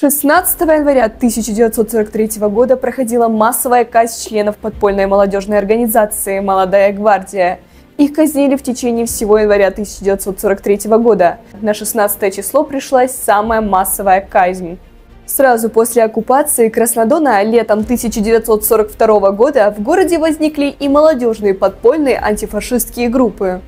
16 января 1943 года проходила массовая казнь членов подпольной молодежной организации «Молодая гвардия». Их казнили в течение всего января 1943 года. На 16 число пришлась самая массовая казнь. Сразу после оккупации Краснодона летом 1942 года в городе возникли и молодежные подпольные антифашистские группы.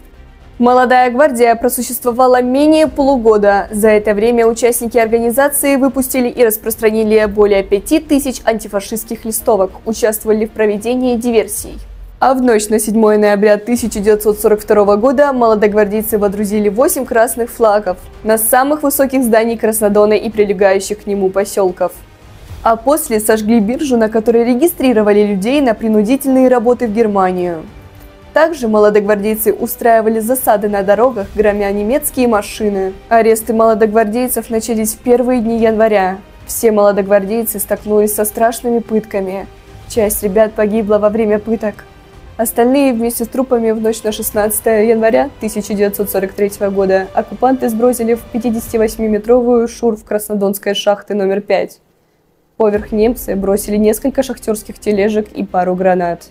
Молодая гвардия просуществовала менее полугода. За это время участники организации выпустили и распространили более 5000 антифашистских листовок, участвовали в проведении диверсий. А в ночь на 7 ноября 1942 года молодогвардейцы водрузили 8 красных флагов на самых высоких зданиях Краснодона и прилегающих к нему поселков. А после сожгли биржу, на которой регистрировали людей на принудительные работы в Германию. Также молодогвардейцы устраивали засады на дорогах, громя немецкие машины. Аресты молодогвардейцев начались в первые дни января. Все молодогвардейцы столкнулись со страшными пытками. Часть ребят погибла во время пыток. Остальные вместе с трупами в ночь на 16 января 1943 года оккупанты сбросили в 58-метровую шур в Краснодонской шахты номер 5. Поверх немцы бросили несколько шахтерских тележек и пару гранат.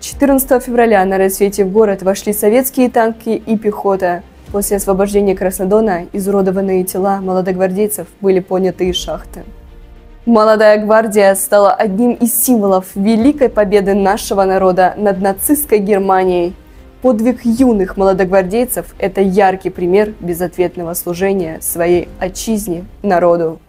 14 февраля на рассвете в город вошли советские танки и пехота. После освобождения Краснодона изуродованные тела молодогвардейцев были поняты из шахты. Молодая гвардия стала одним из символов великой победы нашего народа над нацистской Германией. Подвиг юных молодогвардейцев – это яркий пример безответного служения своей отчизне, народу.